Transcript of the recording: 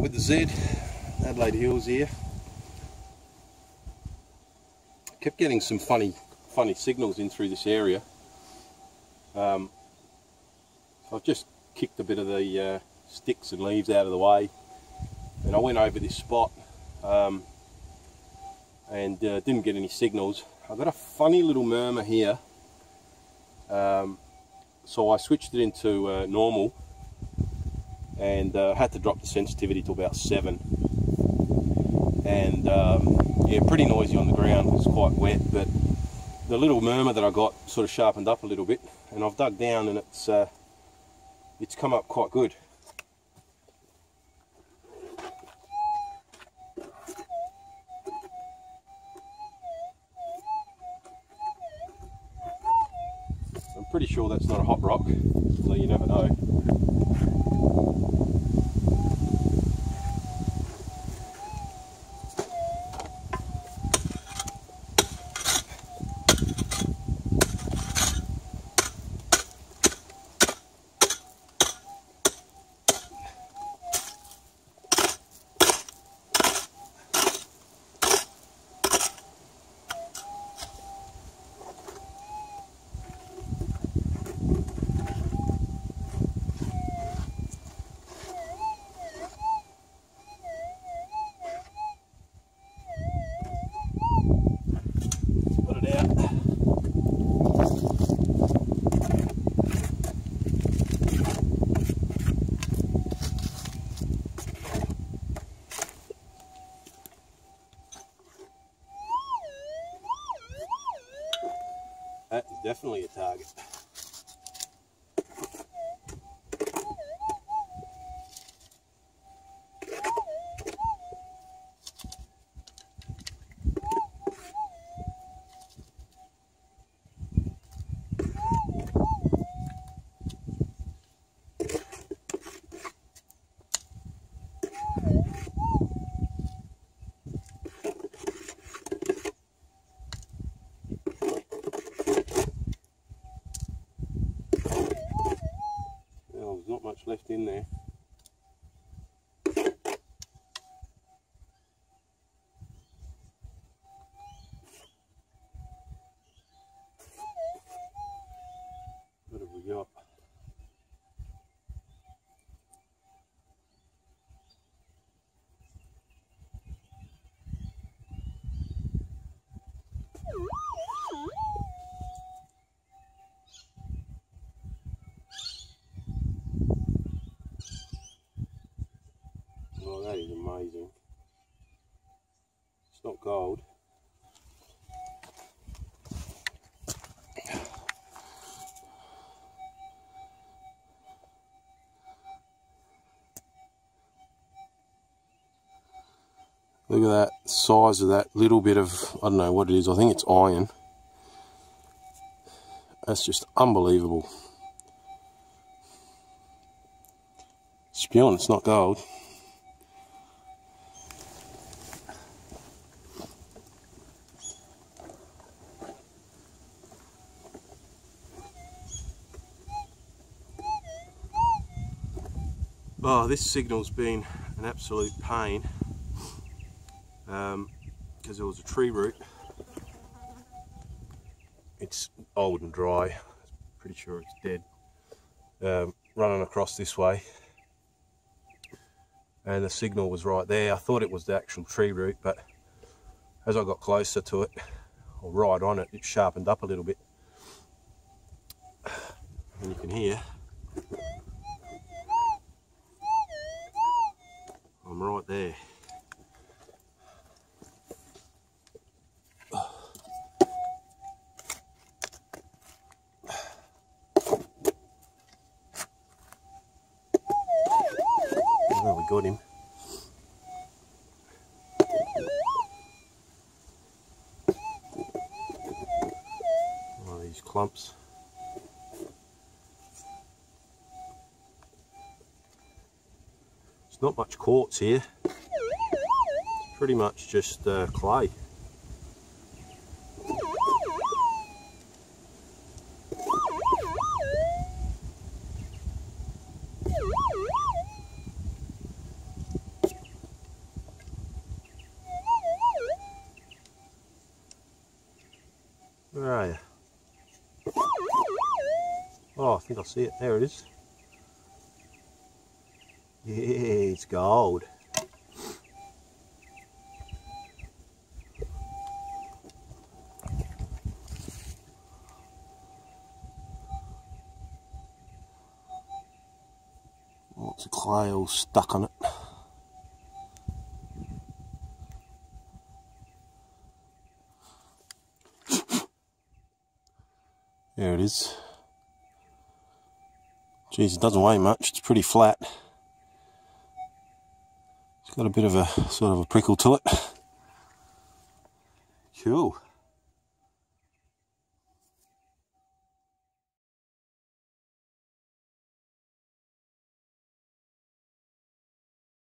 out with the Z, Adelaide Hills here. Kept getting some funny, funny signals in through this area. Um, so I've just kicked a bit of the uh, sticks and leaves out of the way, and I went over this spot um, and uh, didn't get any signals. I got a funny little murmur here, um, so I switched it into uh, normal and uh, had to drop the sensitivity to about 7 and um, yeah pretty noisy on the ground. It was quite wet but the little murmur that I got sort of sharpened up a little bit. And I've dug down and it's uh, it's come up quite good. I'm pretty sure that's not a hot rock, although you never know. That is definitely a target. Well, there's not much left in there. What have we got? Oh, that is amazing. It's not gold. Look at that size of that little bit of, I don't know what it is, I think it's iron. That's just unbelievable. Spion, it's not gold. Oh, this signal's been an absolute pain because um, there was a tree root. It's old and dry. Pretty sure it's dead. Um, running across this way, and the signal was right there. I thought it was the actual tree root, but as I got closer to it, or right on it, it sharpened up a little bit, and you can hear. I'm right there. Oh, we got him. Oh, these clumps. Not much quartz here. Pretty much just uh, clay. Where are you? Oh, I think I see it. There it is. Yeah it's gold. Lots of clay all stuck on it. There it is. Geez, it doesn't weigh much. It's pretty flat. Got a bit of a sort of a prickle to it. Cool.